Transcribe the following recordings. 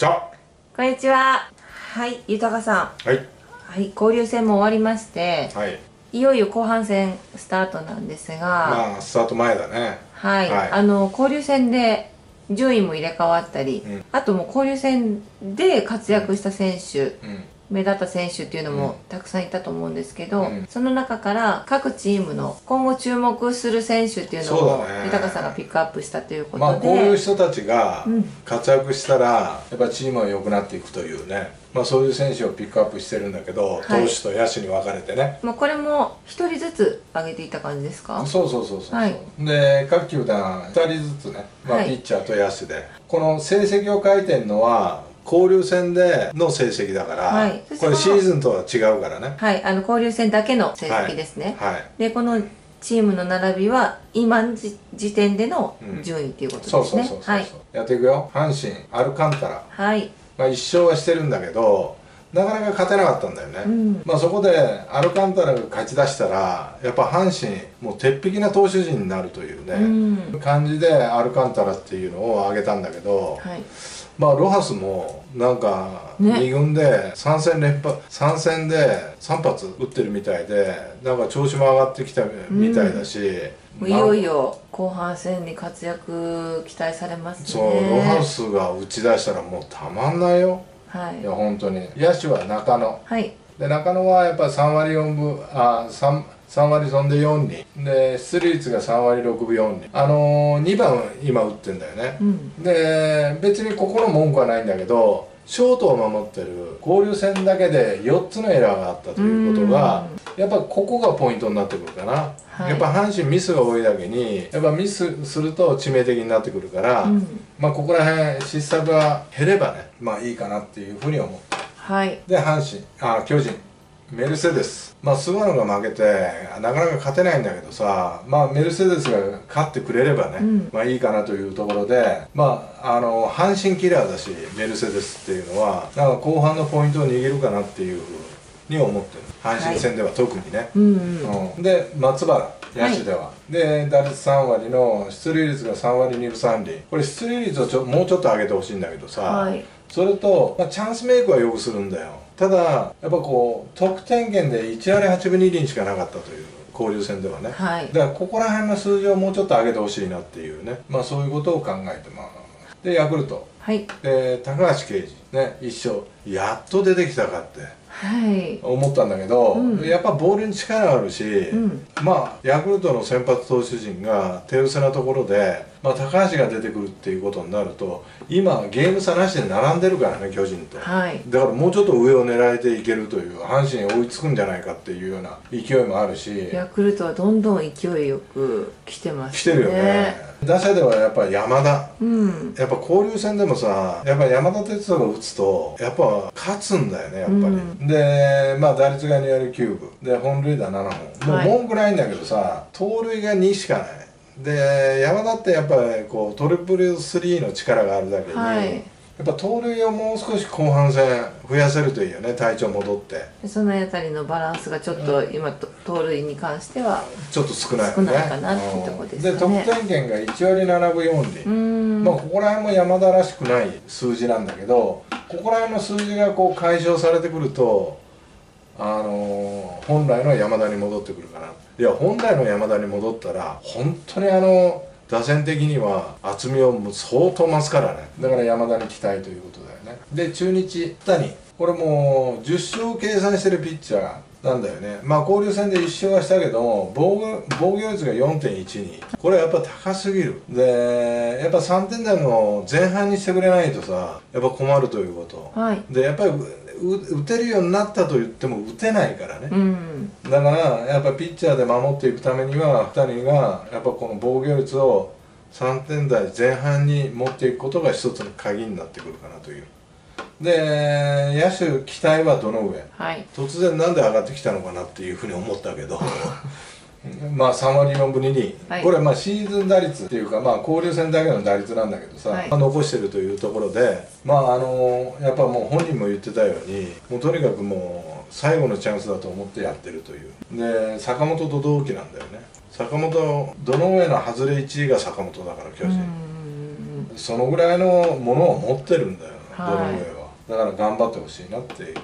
じゃこんにちは。はい、豊さん。はい。はい、交流戦も終わりまして、はい。いよいよ後半戦スタートなんですが、まあスタート前だね。はい、はい。あの交流戦で順位も入れ替わったり、うん。あともう交流戦で活躍した選手、うん目立った選手っていうのうん。もたくさんいたと思うんですけど、うん。その中から各チームの今後注目する選手っていうのを豊さんがピックアップしたということで、まあこういう人たちがうん。活躍したらやっぱチームは良くなっていくというね。まあそういう選手をピックアップしてるんだけど、はい。投手と野手に分かれてね。まあ、これも一人ずつ上げていた感じですか？そうそうそうそう、はい。で各球団2人ずつね、まあ、はい。ピッチャーと野手で、この成績を書いてるのは交流戦での成績だから、はい。これシーズンとは違うからね。はい、あの交流戦だけの成績ですね、はい。でこのチームの並びは今の時時点でのうん。順位っていうことですね、そうそうそうそう、はい。やっていくよ。阪神アルカンタラ。はい。まあ、一勝はしてるんだけどなかなか勝てなかったんだよね、うん。まあ、そこでアルカンタラが勝ち出したらやっぱ阪神もう鉄壁な投手陣になるというね、うん。感じでアルカンタラっていうのを挙げたんだけど、はい。まあロハスもなんかね。2軍で3戦連発3戦で3発打ってるみたいでなんか調子も上がってきたみたいだし、もういよいよ後半戦に活躍期待されますね。そうロハスが打ち出したらもうたまんないよはい。いや本当に。野手は中野。はい。で中野はやっぱり3割4分あ 3, 3割飛んで4厘。で出塁率が3割6分4厘。あのー、2番今打ってんだよね、うん。で別にここの文句はないんだけどショートを守ってる交流戦だけで4つのエラーがあったということがやっぱここがポイントになってくるかな、はい。やっぱ阪神ミスが多いだけにやっぱミスすると致命的になってくるから、うん。まあここら辺失策が減ればねまあいいかなっていうふうに思って。はい。で阪神あ巨人メルセデス。まあ菅野が負けてなかなか勝てないんだけどさまあメルセデスが勝ってくれればね、うん。まあいいかなというところでまああの阪神キラーだしメルセデスっていうのはなんか後半のポイントを握るかなっていうふうに思ってる。阪神戦では特にね、うんうん。うん。で松原野手では、で打率3割の出塁率が3割2分3厘。これ出塁率をちょもうちょっと上げてほしいんだけどさ、はい。それと、まあ、チャンスメイクはよくするんだよただやっぱこう得点圏で1割8分2厘しかなかったという交流戦ではね、はい。だからここら辺の数字をもうちょっと上げてほしいなっていうね。まあそういうことを考えてますでヤクルト。はい。で高橋奎二。ね一勝。やっと出てきたかって。はい思ったんだけど、うん。やっぱボールに力あるし、うん。まあヤクルトの先発投手陣が手薄なところで、まあ、高橋が出てくるっていうことになると今ゲーム差なしで並んでるからね巨人と、はい。だからもうちょっと上を狙えていけるという阪神に追いつくんじゃないかっていうような勢いもあるし。ヤクルトはどんどん勢いよく来てますね。来てるよね。打者ではやっぱり山田。うん。やっぱ交流戦でもさやっぱ山田哲人が打つとやっぱ勝つんだよねやっぱり、うん。でまあ打率が2割9分。で本塁打7本。もうはい文句ないんだけどさ盗塁が2しかない。で山田ってやっぱりこうトリプルスリーの力があるだけに、はい。やっぱ盗塁をもう少し後半戦増やせるといいよね体調戻って。でその辺りのバランスがちょっと今と盗塁に関してはちょっと少ないよね。少ないかなっていうとこですかね。うん。で得点圏が1割7分4厘、まあ、ここら辺も山田らしくない数字なんだけどここら辺の数字がこう解消されてくると、あのー本来の山田に戻ってくるかな。いや本来の山田に戻ったら本当にあの打線的には厚みを相当増すからね。だから山田に期待ということだよね。で中日谷。これもう10勝計算してるピッチャー。なんだよね。まあ交流戦で1勝はしたけども防御防御率が4.12これやっぱ高すぎる。でやっぱ3点台の前半にしてくれないとさやっぱ困るということ。はい。でやっぱり打てるようになったと言っても打てないからね。うん。だからやっぱピッチャーで守っていくためには2人がやっぱこの防御率を3点台前半に持っていくことが一つの鍵になってくるかなというで野手期待はどの上？はい。突然なんで上がってきたのかなっていうふうに思ったけど。まあ3割4分2厘、はい。これまあシーズン打率っていうかまあ交流戦だけの打率なんだけどさ、はい。まあ残してるというところでまああのやっぱもう本人も言ってたようにもうとにかくもう最後のチャンスだと思ってやってるという。で坂本と同期なんだよね。坂本どの上の外れ1位が坂本だから巨人、うんそのぐらいのものを持ってるんだよはい。ドル上はだから頑張ってほしいなって。いう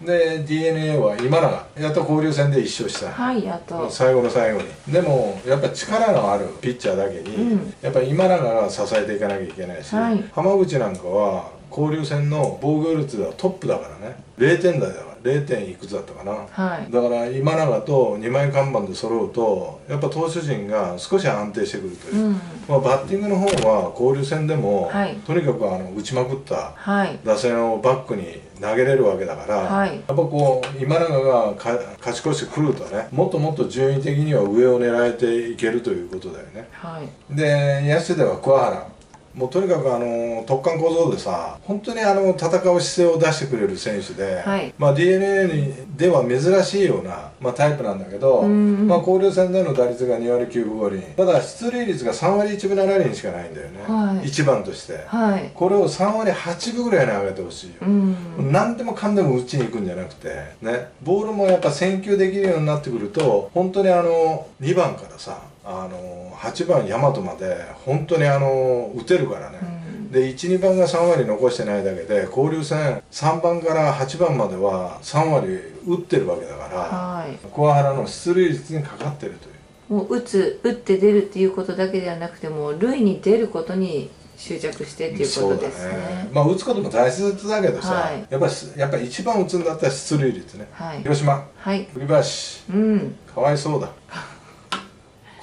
で d n a は今永やっと交流戦で1勝した、はいあと。最後の最後に。でもやっぱ力のあるピッチャーだけに、うん。やっぱ今永が支えていかなきゃいけないし、はい。浜口なんかは交流戦の防御率ではトップだからね。0点台だ0点いくつだったかな。はい。だから今永と2枚看板で揃うとやっぱ投手陣が少し安定してくるという。う、ん。まあ、バッティングの方は交流戦でも、はい。とにかくあの打ちまくったはい。打線をバックに投げれるわけだから、はい。やっぱこう今永がか勝ち越してくるとねもっともっと順位的には上を狙えていけるということだよね。はい。で野手では桑原もうとにかくあの突貫小僧でさ本当にあの戦う姿勢を出してくれる選手で、はい。まあ、d n a にでは珍しいような、まあ、タイプなんだけど、うんまあ、交流戦での打率が2割9分5厘ただ出塁率が3割1分7厘しかないんだよね、はい。1番として。はい。これを3割8分ぐらいに上げてほしいよ、うん何でもかんでも打ちに行くんじゃなくてね。ボールもやっぱ選球できるようになってくると本当にあの2番からさあの8番大和まで本当にあの打てるからね、うん。で12番が3割残してないだけで交流戦3番から8番までは3割打ってるわけだからはい。桑原の出塁率にかかってるという。もう打つ打って出るっていうことだけではなくてもう塁に出ることに執着してっていうことですそうだね。まあ打つことも大切だけどさ、はい。やっぱりやっぱ一番打つんだったら出塁率ね。はい。広島。はい。栗林。うん。かわいそうだ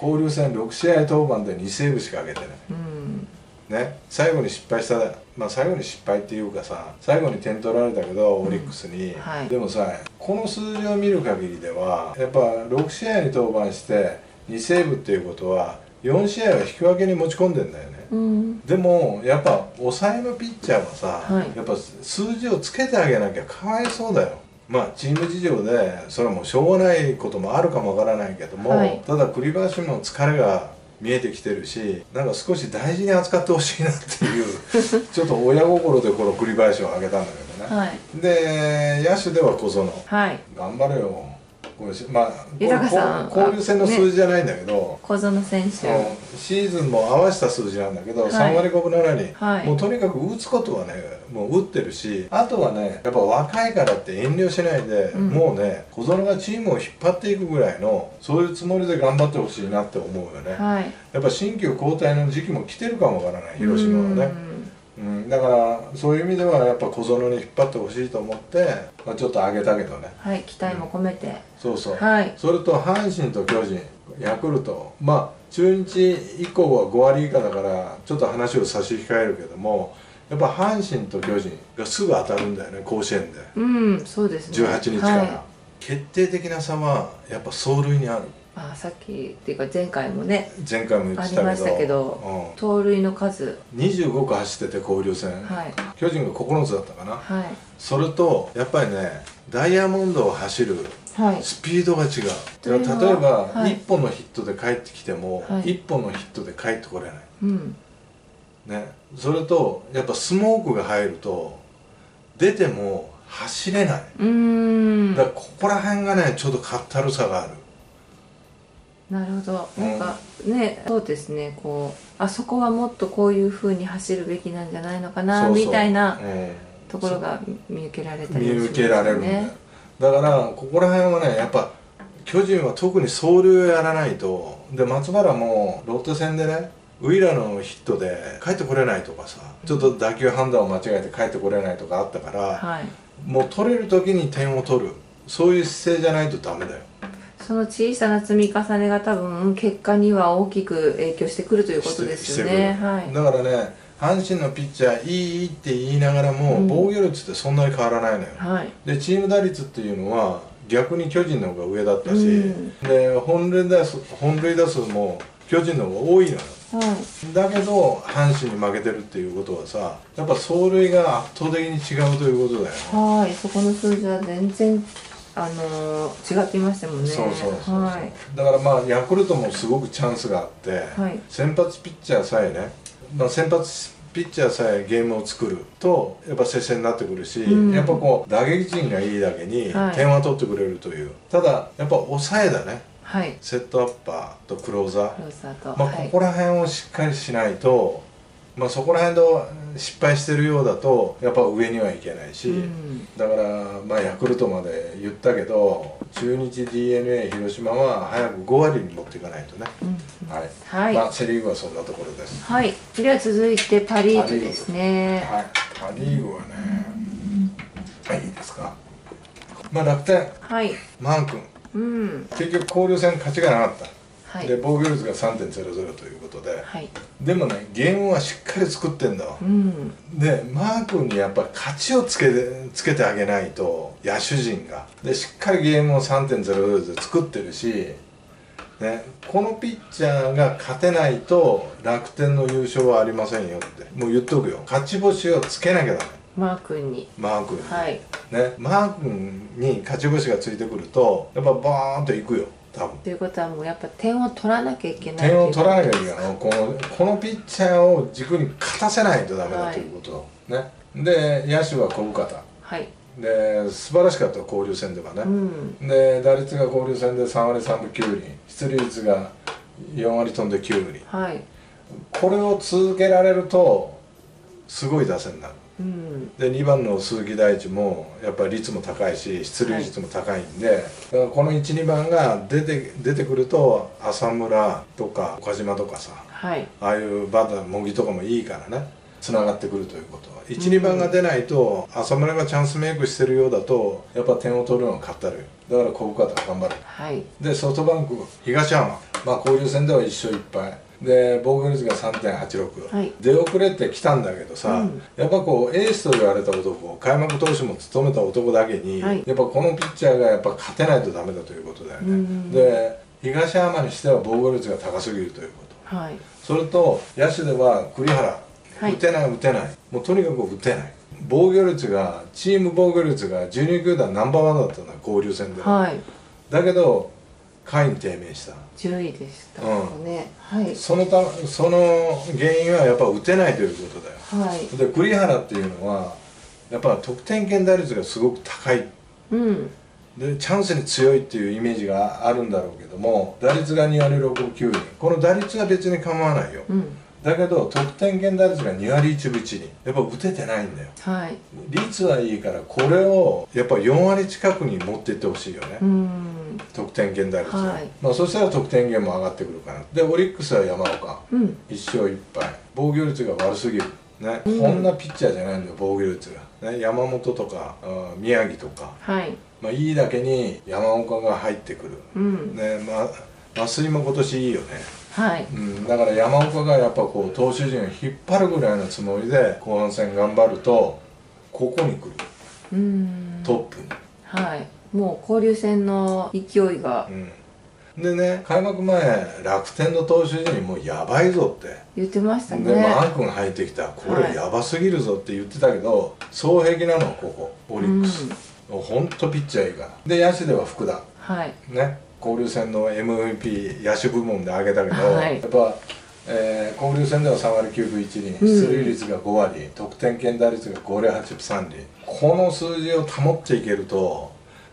交流戦6試合登板で2セーブしか上げてない。うん。ね。最後に失敗したまあ最後に失敗っていうかさ最後に点取られたけど、オリックスに、はい。でもさこの数字を見る限りではやっぱ6試合に登板して2セーブっていうことは4試合は引き分けに持ち込んでんだよね。うん。でもやっぱ抑えのピッチャーはさ、はい。やっぱ数字をつけてあげなきゃかわいそうだよまあチーム事情でそれはもうしょうがないこともあるかもわからないけども、はい。ただ栗林も疲れが見えてきてるしなんか少し大事に扱ってほしいなっていう ちょっと親心でこの栗林を挙げたんだけどね、はい。で野手では小園。はい。頑張れよこれしまあさん交流戦の数字じゃないんだけど、小園選手。うんシーズンも合わせた数字なんだけど、はい。3割5分7厘、はい。もうとにかく打つことはねもう打ってるしあとはねやっぱ若いからって遠慮しないで、うん。もうね小園がチームを引っ張っていくぐらいのそういうつもりで頑張ってほしいなって思うよね、はい。やっぱ新旧交代の時期も来てるかもわからない広島はね、うん、だからそういう意味ではやっぱ小園に引っ張ってほしいと思って、まあ、ちょっと上げたけどね。はい期待も込めて。そうそう、はい。それと阪神と巨人ヤクルト。まあ中日以降は5割以下だからちょっと話を差し控えるけどもやっぱ阪神と巨人がすぐ当たるんだよね甲子園で。うんそうですね。18日から、はい。決定的な差はやっぱ走塁にあるまあさっきっていうか前回もね前回も言ってたけど。ありましたけど盗塁の数。うん、25個走ってて交流戦、はい。巨人が9つだったかな。はい。それとやっぱりねダイヤモンドを走るはい。スピードが違う。とい例えば、はい。1本のヒットで帰ってきても、はい。1本のヒットで帰ってこれない。うん。ね。それとやっぱスモークが入ると出ても走れない、うーん。だからここら辺がねちょっとかったるさがあるなるほど。うん。なんかねそうですね。こうあそこはもっとこういうふうに走るべきなんじゃないのかなそうそう。みたいなうんところが見受けられたり見受けられるんだよ、だからここら辺はねやっぱ巨人は特に走塁をやらないとで松原もロッテ戦でねウイラのヒットで帰ってこれないとかさちょっと打球判断を間違えて帰ってこれないとかあったから、はい。もう取れる時に点を取る。そういう姿勢じゃないとダメだよその小さな積み重ねが多分結果には大きく影響してくるということですよね。はい。だからね阪神のピッチャーいいいいって言いながらも、うん防御率ってそんなに変わらないのよ。はい。でチーム打率っていうのは逆に巨人の方が上だったし、うん。で本塁打数本塁打数も巨人の方が多いのよ。はい。だけど阪神に負けてるっていうことはさやっぱ走塁が圧倒的に違うということだよ。ねはい。そこの数字は全然あのー違っていましたもんね。そうそうそうそう、はい。だからまあヤクルトもすごくチャンスがあって、はい。先発ピッチャーさえね、まあ、先発ピッチャーさえゲームを作るとやっぱ接戦になってくるし、うん。やっぱこう打撃陣がいいだけにはい。点は取ってくれるという、ただやっぱ抑えだね。はい。セットアッパーとクローザー。まあ、はい。ここら辺をしっかりしないとまあ、そこら辺の失敗してるようだとやっぱ上にはいけないし、うん。だから、まあ、ヤクルトまで言ったけど中日 d n a 広島は早く5割に持っていかないとね、うんはい。はい、まあ、セ・リーグはそんなところです。はい、では続いてパ・リーグですね。はい、パ・リーグはね、はい、いいですか。まあ、楽天、はい。マー君、うん。結局交流戦勝ちがなかった。はい。で防御率が3.00ということで。はい。でもねゲームはしっかり作ってんだわうん。でマー君にやっぱり勝ちをつけてつけてあげないと野手陣が。でしっかりゲームを3.00で作ってるし、ね、このピッチャーが勝てないと楽天の優勝はありませんよってもう言っとくよ。勝ち星をつけなきゃダメ。マー君に。マー君に、はい。ね、マー君に勝ち星がついてくるとやっぱバーンといくよ多分。ということはもうやっぱ点を取らなきゃいけない点を取らなきゃいいけない。このこのピッチャーを軸に勝たせないとダメだということ、ね。で野手は小深田はい。で素晴らしかった交流戦ではね。う、ん。で打率が交流戦で3割3分9厘。出塁率が4割飛んで9厘。はい。これを続けられるとすごい打線になるうん。で2番の鈴木大地もやっぱり率も高いし出塁率も高いんで、だからこの12番が出て出てくると浅村とか岡島とかさはい。ああいうバッター茂木とかもいいからねつながってくるということ。は12番が出ないと浅村がチャンスメイクしてるようだとやっぱ点を取るのが勝ったるだから小深田頑張る。はい。でソフトバンク東浜。まあ交流戦では1勝1敗で防御率が3.86、はい。出遅れてきたんだけどさ、うん。やっぱこうエースと言われた男開幕投手も務めた男だけに、はい。やっぱこのピッチャーがやっぱ勝てないとダメだということだよね、うん。で東浜にしては防御率が高すぎるということ。はい。それと野手では栗原、はい。打てない打てない。もうとにかく打てない。防御率がチーム防御率が12球団ナンバーワンだったんだ交流戦では、はい。だけど下位に低迷した。10位でしたうん。ねはい。そのたその原因はやっぱ打てないということだよ。はい。で栗原っていうのはやっぱ得点圏打率がすごく高い。うん。でチャンスに強いっていうイメージがあるんだろうけども打率が2割6分9厘。この打率は別に構わないよ。うんだけど得点圏打率が2割1分1厘。やっぱ打ててないんだよ。はい。率はいいからこれをやっぱ4割近くに持っていってほしいよね、うん。得点圏打率、はい。まあ、そしたら得点圏も上がってくるかなでオリックスは山岡。うん。1勝1敗。防御率が悪すぎる。ね、うん。こんなピッチャーじゃないんだよ防御率が、ね、山本とか宮城とか、はい。まあ、いいだけに山岡が入ってくる。うん。ねまあ増井も今年いいよね、はい。うん、だから山岡がやっぱこう投手陣を引っ張るぐらいのつもりで後半戦頑張るとここに来る。うん。トップに、はい。もう交流戦の勢いが。うん、でね開幕前楽天の投手陣もうやばいぞって。言ってましたね。でマー君入ってきたこれやばすぎるぞって言ってたけど双璧なのここオリックス、ほんとピッチャーいいから。で野手では福田。はい。ね交流戦の MVP 野手部門で挙げたけど、はい。やっぱ、えー交流戦では3割9分1厘うん。出塁率が5割、得点圏打率が5割8分3厘この数字を保っていけると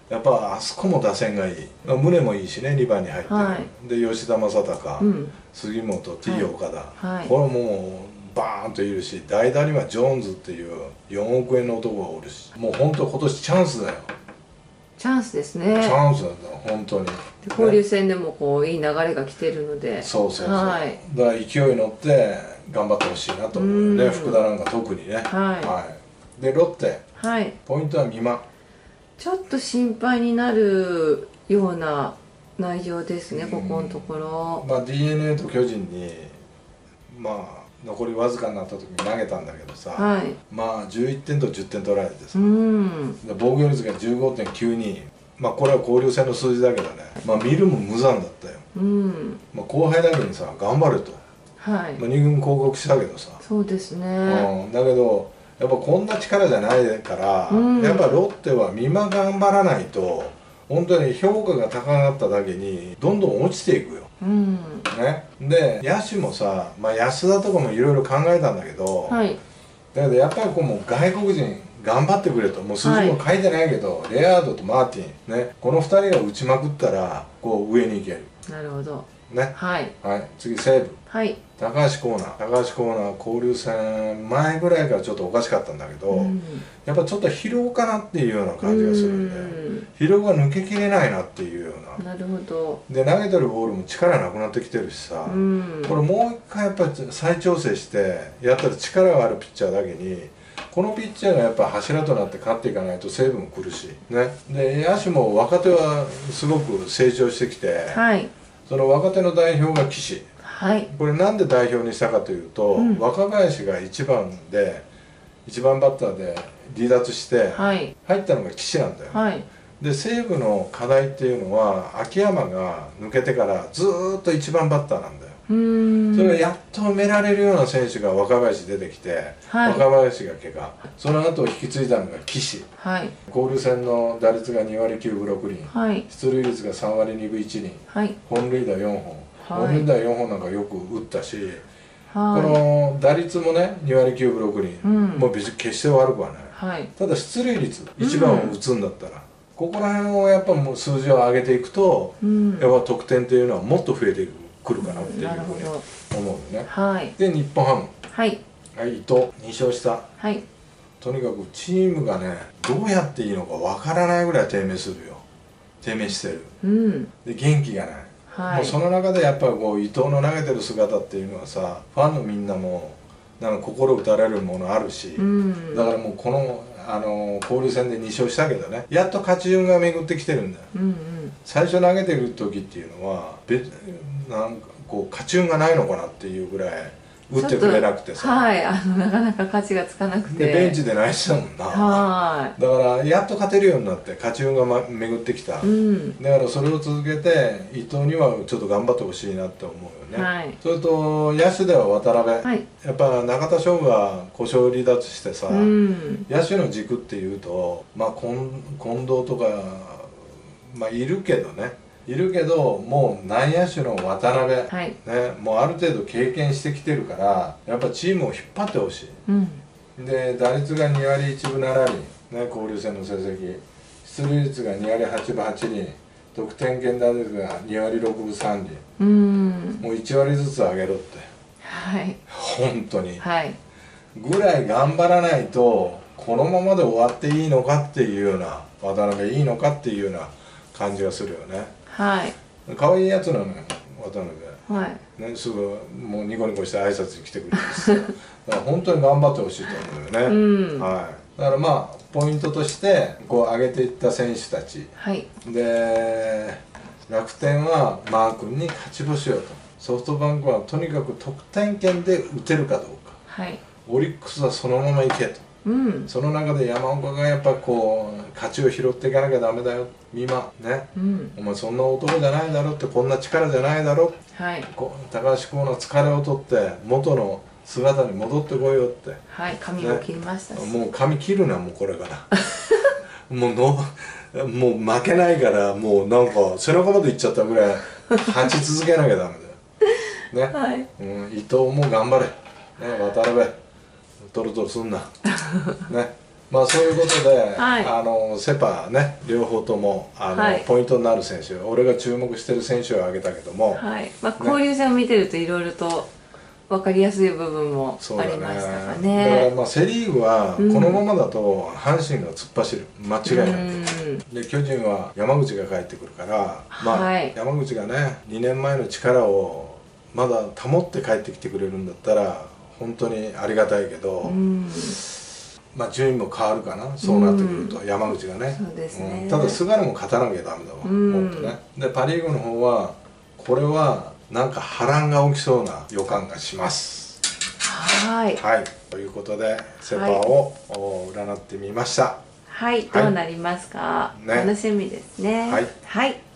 やっぱあそこも打線がいい。宗もいいしね2番に入ってる、はで吉田正尚、うん。杉本 T 岡田、はい。これもうバーンといるし代打にはジョーンズっていう4億円の男がおるしもう本当今年チャンスだよチャンスですチねャンスなんだ本当に。で交流ね戦でもこういい流れが来てるので。そうそうそう、はい。だから勢いに乗って頑張ってほしいなと思うよね。うん。福田なんか特にね。はい。でロッテ。はい。ポイントは美馬。ちょっと心配になるような内容ですねここのところ。まあ d n a と巨人にまあ残りわずかになった時に投げたんだけどさ、はい。まあ11点と10点取られてさ、うん。で防御率が15.92まあこれは交流戦の数字だけどね。まあ見るも無残だったよ、うん。まあ、後輩だけにさ頑張ると、はい。まあ、2軍降格したけどさ、そうですね。うん、だけどやっぱこんな力じゃないから、うん。やっぱロッテは見間頑張らないと本当に評価が高かっただけにどんどん落ちていくようん。ね。で野手もさ、まあ、安田とかもいろいろ考えたんだけど、はい。だけどやっぱりこうもう外国人頑張ってくれと。もう数字も書いてないけど、レアードとマーティンね。この2人が打ちまくったらこう上に行ける、なるほどね。はい。はい。次西武。はい。高橋光成。高橋光成交流戦前ぐらいからちょっとおかしかったんだけど、うん。やっぱちょっと疲労かなっていうような感じがするんで疲労が抜けきれないなっていうような。なるほど。で投げてるボールも力なくなってきてるしさ、うん。これもう一回やっぱり再調整してやったら力があるピッチャーだけにこのピッチャーがやっぱ柱となって勝っていかないと西武も苦しいね。で野手も若手はすごく成長してきてはいその若手の代表が岸はい。これなんで代表にしたかというと、うん。若林が1番で1番バッターで離脱してはい。入ったのが岸なんだよ、はい。で西武の課題っていうのは秋山が抜けてからずーっと1番バッターなんだよそれがやっと埋められるような選手が若林出てきて、はい。若林が怪我。その後引き継いだのが岸。はい。交流戦の打率が2割9分6厘。はい。出塁率が3割2分1厘。はい。本塁打4本、はい。本塁打4本なんかよく打ったし、こはの打率もね2割9分6厘、うん。もう別に決して悪くはない。ただ出塁率1番を打つんだったら、ここら辺をやっぱもう数字を上げていくと、うん。やっぱ得点っていうのはもっと増えてくるかなっていうふうにど。思うよね。はい。で日本ハム。はい。はい伊藤。2勝したはい。とにかくチームがねどうやっていいのかわからないぐらい低迷するよ。低迷してる。うん。で元気がない、はい。もうその中でやっぱりこう伊藤の投げてる姿っていうのはさファンのみんなもなんか心打たれるものあるし、うん。だからもうこのあの交流戦で2勝したけどね。やっと勝ち順が巡ってきてるんだよ。うんうん。最初投げてる時っていうのは別なんかこう勝ち運がないのかなっていうぐらい打ってくれなくてさ、はいあのなかなか価値がつかなくて。でベンチで泣いてたもんなはだからやっと勝てるようになって勝ち運が、ま、巡ってきた、いうん。だからそれを続けて伊藤にはちょっと頑張ってほしいなって思うよね、はい。それと野手では渡辺、はい。やっぱ中田翔が故障離脱してさ、うん。野手の軸っていうとまあ近近藤とかまあいるけどねいるけどもう内野手の渡辺、はい。ね、もうある程度経験してきてるからやっぱチームを引っ張ってほしうん。いで打率が2割1分7厘、ね、交流戦の成績。出塁率が2割8分8厘。得点圏打率が2割6分3厘。うん。もう1割ずつ上げろって。はい。本当に。はい。ぐらい頑張らないとこのままで終わっていいのかっていうような渡辺いいのかっていうような感じがするよねはい。可愛いやつなのよ渡辺。はい。ね、すぐもうニコニコして挨拶に来てくれるんですよだから本当に頑張ってほしいと思うよね、うん。はい、だからまあポイントとしてこう上げていった選手たち。はい。で楽天はマー君に勝ち星をと。ソフトバンクはとにかく得点圏で打てるかどうか。はい。オリックスはそのまま行けとうん。その中で山岡がやっぱこう勝ちを拾っていかなきゃダメだよ。美馬。ね。うん。お前そんな男じゃないだろってこんな力じゃないだろ。はい。こう高橋光の疲れを取って元の姿に戻ってこいよって。はい。髪を切りましたし。もう髪切るなもうこれから。もうのもう負けないからもうなんか背中までいっちゃったぐらい勝ち続けなきゃダメだよ。ね、はい。うん、伊藤も頑張れ、ね、渡辺トロトロすんな。ね。まあそういうことで、はい。あのセ・パね両方ともあの、はい。ポイントになる選手。俺が注目してる選手を挙げたけども、はい。まあ交流戦を見てるといろいろと分かりやすい部分もありましたかだからねまあセ・リーグはこうん。のままだと阪神が突っ走る。間違いなく。うん。で巨人は山口が帰ってくるから、まあはい。山口がね2年前の力をまだ保って帰ってきてくれるんだったら本当にありがたいけど、うん。まあ順位も変わるかなそうなってくると、山口がね。ね。ん。ただ菅野も勝たなきゃダメだわ、うん。もっとね。でパ・リーグの方はこれはなんか波乱が起きそうな予感がします。はい。はい。ということでセ・パを、お占ってみました。はい。どうなりますか、ね。楽しみですね。はい。はい